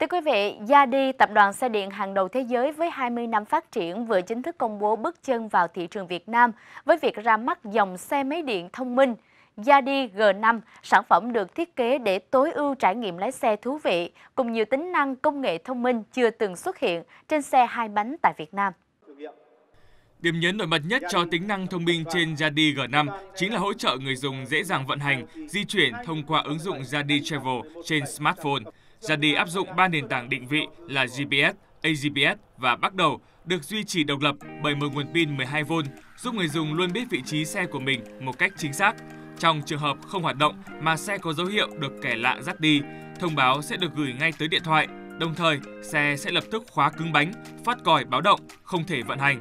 Thưa quý vị, Yadi, tập đoàn xe điện hàng đầu thế giới với 20 năm phát triển vừa chính thức công bố bước chân vào thị trường Việt Nam với việc ra mắt dòng xe máy điện thông minh Yadi G5, sản phẩm được thiết kế để tối ưu trải nghiệm lái xe thú vị, cùng nhiều tính năng công nghệ thông minh chưa từng xuất hiện trên xe hai bánh tại Việt Nam. Điểm nhấn nổi bật nhất cho tính năng thông minh trên Yadi G5 chính là hỗ trợ người dùng dễ dàng vận hành, di chuyển thông qua ứng dụng Yadi Travel trên smartphone. Yadi áp dụng 3 nền tảng định vị là GPS, AGPS và bắt đầu được duy trì độc lập bởi một nguồn pin 12V, giúp người dùng luôn biết vị trí xe của mình một cách chính xác. Trong trường hợp không hoạt động mà xe có dấu hiệu được kẻ lạ dắt đi, thông báo sẽ được gửi ngay tới điện thoại. Đồng thời, xe sẽ lập tức khóa cứng bánh, phát còi báo động, không thể vận hành.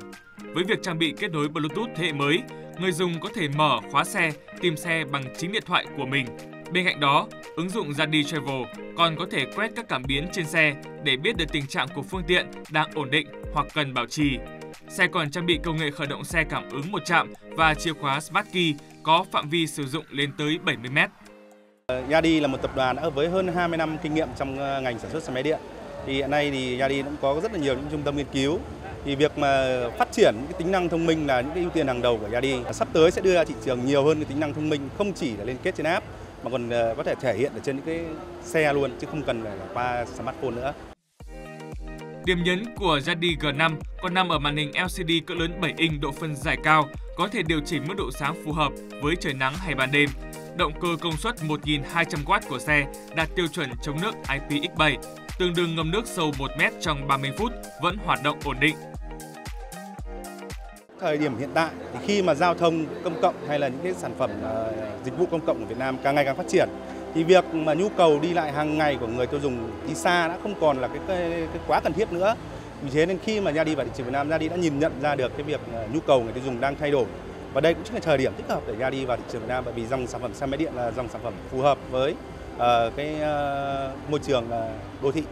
Với việc trang bị kết nối Bluetooth thế hệ mới, người dùng có thể mở khóa xe, tìm xe bằng chính điện thoại của mình. Bên cạnh đó, ứng dụng Zadi Travel còn có thể quét các cảm biến trên xe để biết được tình trạng của phương tiện đang ổn định hoặc cần bảo trì. Xe còn trang bị công nghệ khởi động xe cảm ứng một chạm và chìa khóa Smart Key có phạm vi sử dụng lên tới 70 mét. Yadi là một tập đoàn đã với hơn 20 năm kinh nghiệm trong ờ, ngành sản xuất xe máy điện. Thì hiện nay thì Yadi cũng có rất là nhiều những trung tâm nghiên cứu. Thì việc mà phát triển những cái tính năng thông minh là những cái ưu tiên hàng đầu của Yadi. Sắp tới sẽ đưa ra thị trường nhiều hơn cái tính năng thông minh không chỉ là liên kết trên app mà còn ờ, có thể thể hiện ở trên những cái xe luôn chứ không cần phải qua smartphone nữa. Điểm nhấn của Jadi G5 còn nằm ở màn hình LCD cỡ lớn 7 inch độ phân giải cao, có thể điều chỉnh mức độ sáng phù hợp với trời nắng hay ban đêm. Động cơ công suất 1.200W của xe đạt tiêu chuẩn chống nước IPX7, tương đương ngâm nước sâu 1 mét trong 30 phút, vẫn hoạt động ổn định. Thời điểm hiện tại thì khi mà giao thông công cộng hay là những cái sản phẩm ờ, dịch vụ công cộng của Việt Nam càng ngày càng phát triển thì việc mà nhu cầu đi lại hàng ngày của người tiêu dùng đi xa đã không còn là cái, cái, cái quá cần thiết nữa. Vì thế nên khi mà ra đi vào thị trường Việt Nam, ra đi đã nhìn nhận ra được cái việc ờ, nhu cầu người tiêu dùng đang thay đổi. Và đây cũng chính là thời điểm thích hợp để ra đi vào thị trường Việt Nam bởi vì dòng sản phẩm xe máy điện là dòng sản phẩm phù hợp với uh, cái uh, môi trường uh, đô thị.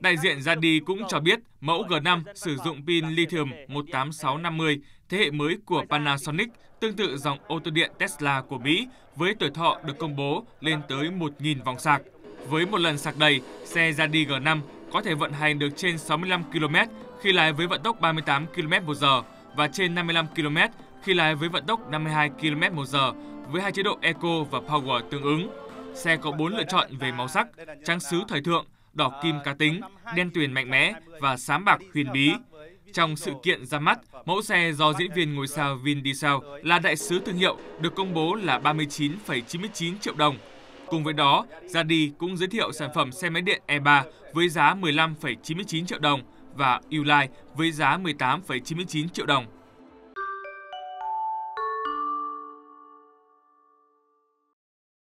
Đại diện Zadi cũng cho biết mẫu G5 sử dụng pin lithium 18650, thế hệ mới của Panasonic, tương tự dòng ô tô điện Tesla của Mỹ, với tuổi thọ được công bố lên tới 1.000 vòng sạc. Với một lần sạc đầy, xe Zadi G5 có thể vận hành được trên 65 km khi lái với vận tốc 38 km/h và trên 55 km khi lái với vận tốc 52 km/h với hai chế độ Eco và Power tương ứng. Xe có 4 lựa chọn về màu sắc, trắng sứ thời thượng, đỏ kim cá tính, đen tuyền mạnh mẽ và xám bạc huyền bí. Trong sự kiện ra mắt, mẫu xe do diễn viên ngôi sao Vin Diesel là đại sứ thương hiệu được công bố là 39,99 triệu đồng. Cùng với đó, Zadi cũng giới thiệu sản phẩm xe máy điện E3 với giá 15,99 triệu đồng và Uline với giá 18,99 triệu đồng.